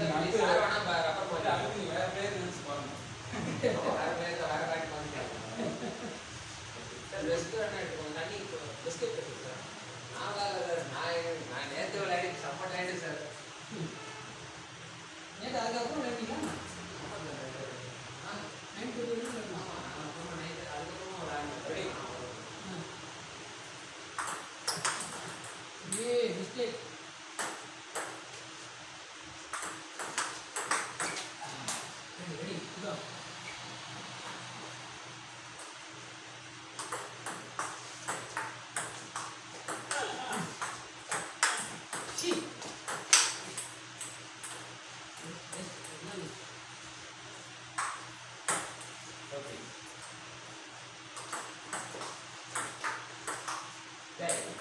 Thank you.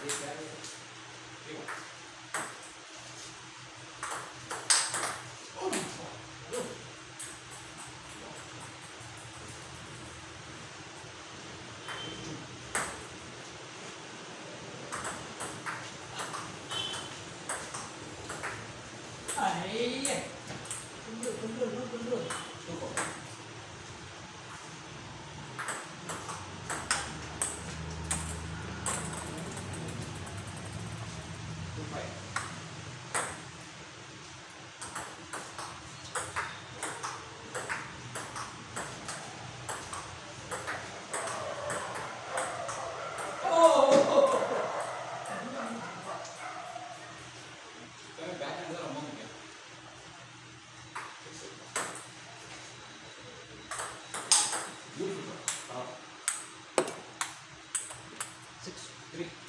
Saturday. Three.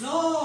No!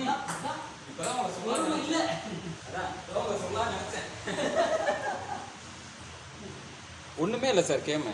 இப்பதான் ஒண்ணுமே இல்லை சார் கேமு.